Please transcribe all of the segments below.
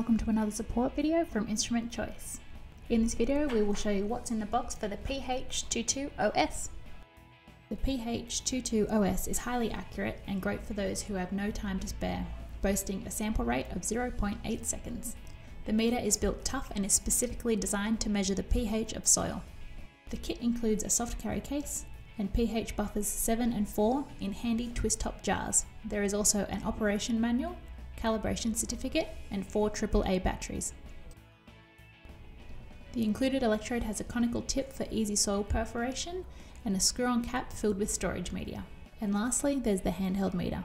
welcome to another support video from Instrument Choice. In this video we will show you what's in the box for the pH220S. The pH220S is highly accurate and great for those who have no time to spare, boasting a sample rate of 0.8 seconds. The meter is built tough and is specifically designed to measure the pH of soil. The kit includes a soft carry case and pH buffers 7 and 4 in handy twist top jars. There is also an operation manual calibration certificate, and four AAA batteries. The included electrode has a conical tip for easy soil perforation and a screw-on cap filled with storage media. And lastly, there's the handheld meter.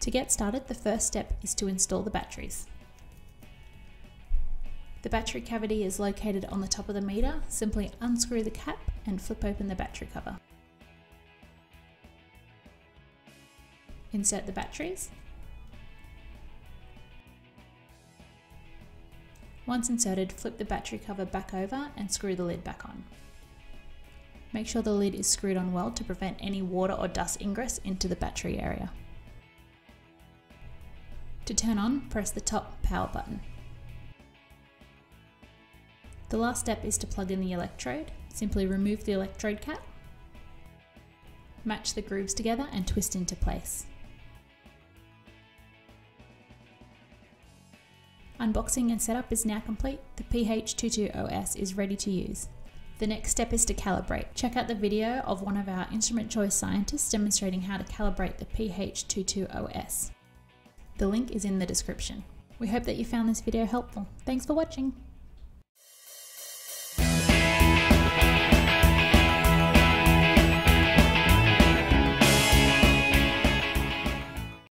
To get started, the first step is to install the batteries. The battery cavity is located on the top of the meter. Simply unscrew the cap and flip open the battery cover. Insert the batteries. Once inserted, flip the battery cover back over and screw the lid back on. Make sure the lid is screwed on well to prevent any water or dust ingress into the battery area. To turn on, press the top power button. The last step is to plug in the electrode. Simply remove the electrode cap, match the grooves together and twist into place. Unboxing and setup is now complete. The pH220S is ready to use. The next step is to calibrate. Check out the video of one of our instrument choice scientists demonstrating how to calibrate the pH220S. The link is in the description. We hope that you found this video helpful. Thanks for watching.